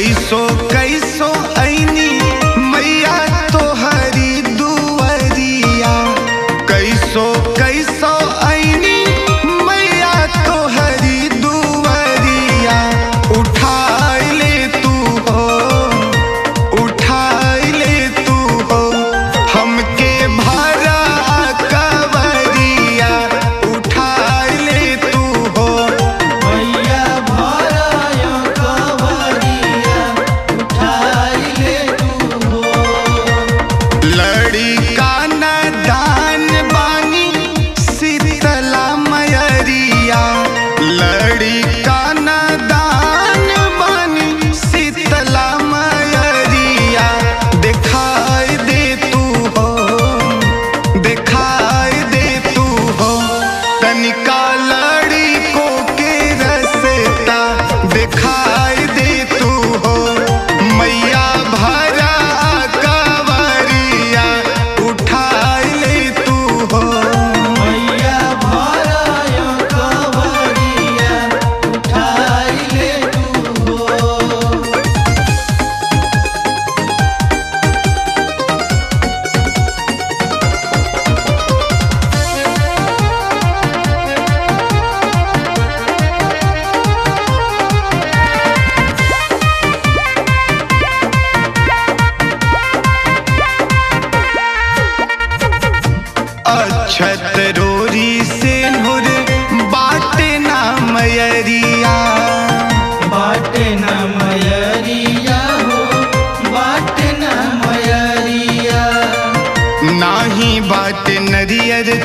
caí, sou, caí, sou.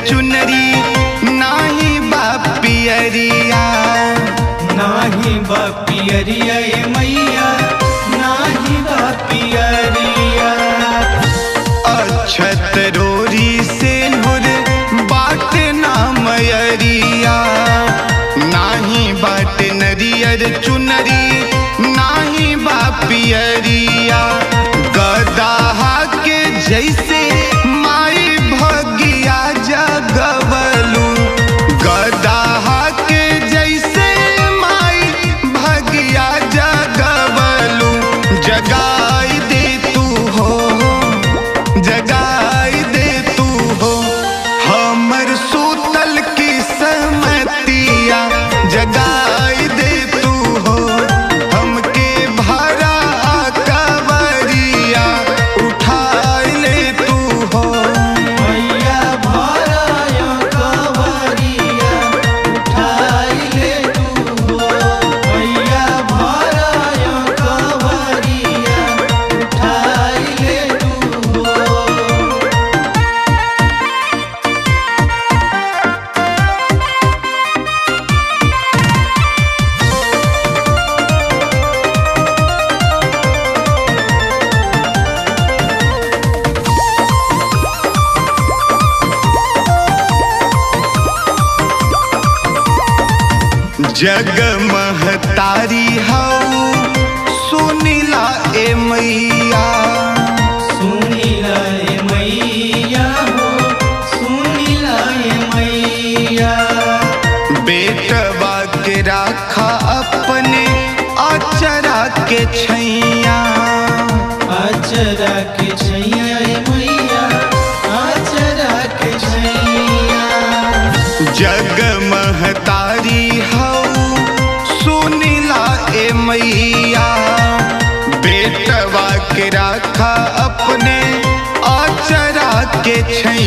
चुनरी नाही बापियरिया नाही बापियरिया मई जग महतारी हऊ सुनिला ए मैया। सुनिला ए मैया सुनिला ए मैया। बेटवा राखा अपने के छैया। अचरा के छैया मैया बेटवा के रखा अपने आचरा के छै